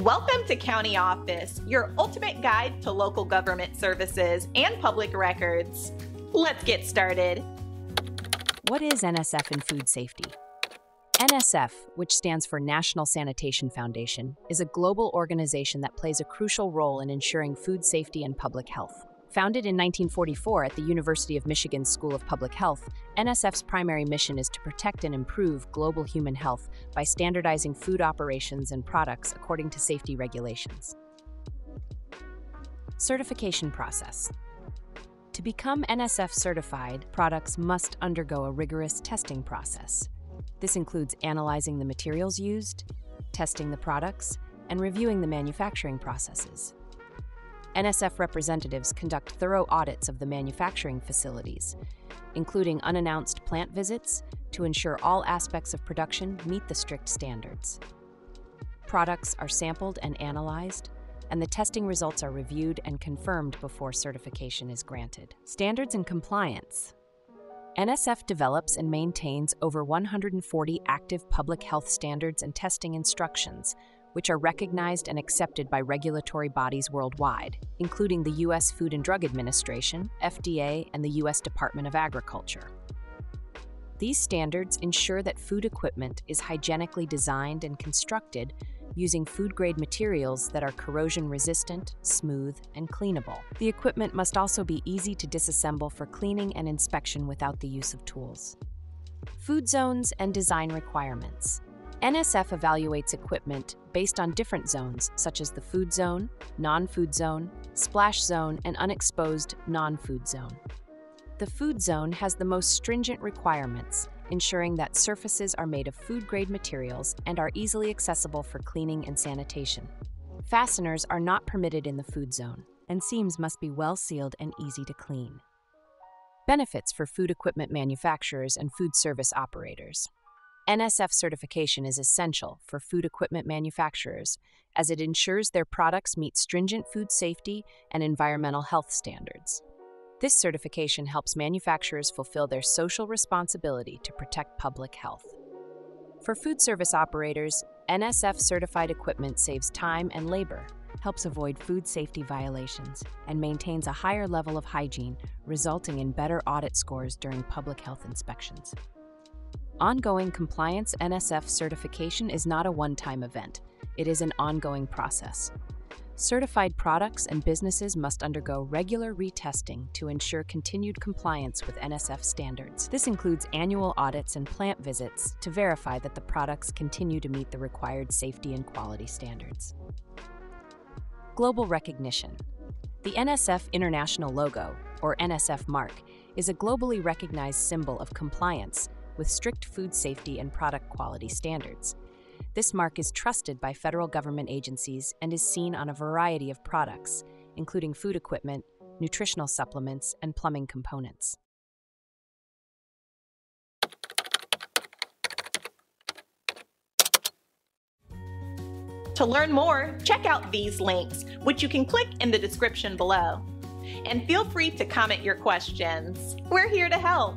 Welcome to County Office, your ultimate guide to local government services and public records. Let's get started. What is NSF in food safety? NSF, which stands for National Sanitation Foundation, is a global organization that plays a crucial role in ensuring food safety and public health. Founded in 1944 at the University of Michigan School of Public Health, NSF's primary mission is to protect and improve global human health by standardizing food operations and products according to safety regulations. Certification process. To become NSF certified, products must undergo a rigorous testing process. This includes analyzing the materials used, testing the products, and reviewing the manufacturing processes. NSF representatives conduct thorough audits of the manufacturing facilities, including unannounced plant visits to ensure all aspects of production meet the strict standards. Products are sampled and analyzed, and the testing results are reviewed and confirmed before certification is granted. Standards and compliance. NSF develops and maintains over 140 active public health standards and testing instructions which are recognized and accepted by regulatory bodies worldwide, including the U.S. Food and Drug Administration, FDA, and the U.S. Department of Agriculture. These standards ensure that food equipment is hygienically designed and constructed using food-grade materials that are corrosion-resistant, smooth, and cleanable. The equipment must also be easy to disassemble for cleaning and inspection without the use of tools. Food zones and design requirements. NSF evaluates equipment based on different zones, such as the food zone, non food zone, splash zone, and unexposed non food zone. The food zone has the most stringent requirements, ensuring that surfaces are made of food grade materials and are easily accessible for cleaning and sanitation. Fasteners are not permitted in the food zone, and seams must be well sealed and easy to clean. Benefits for food equipment manufacturers and food service operators. NSF certification is essential for food equipment manufacturers as it ensures their products meet stringent food safety and environmental health standards. This certification helps manufacturers fulfill their social responsibility to protect public health. For food service operators, NSF certified equipment saves time and labor, helps avoid food safety violations, and maintains a higher level of hygiene, resulting in better audit scores during public health inspections. Ongoing compliance NSF certification is not a one-time event. It is an ongoing process. Certified products and businesses must undergo regular retesting to ensure continued compliance with NSF standards. This includes annual audits and plant visits to verify that the products continue to meet the required safety and quality standards. Global recognition. The NSF International logo, or NSF mark, is a globally recognized symbol of compliance with strict food safety and product quality standards. This mark is trusted by federal government agencies and is seen on a variety of products, including food equipment, nutritional supplements, and plumbing components. To learn more, check out these links, which you can click in the description below. And feel free to comment your questions. We're here to help.